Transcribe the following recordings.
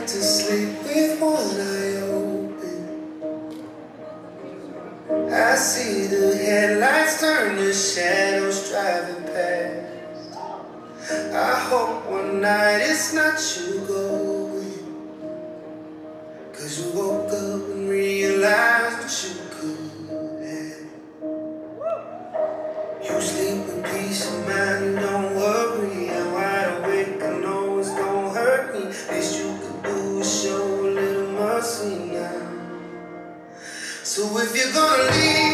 to sleep with one eye open. I see the headlights turn to shadows driving past. I hope one night it's not you going. Cause you woke up and realized what you could have. You sleep with peace of mind, don't worry. I'm wide awake, I know it's gonna hurt me. It's So if you're gonna leave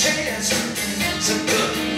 chance to good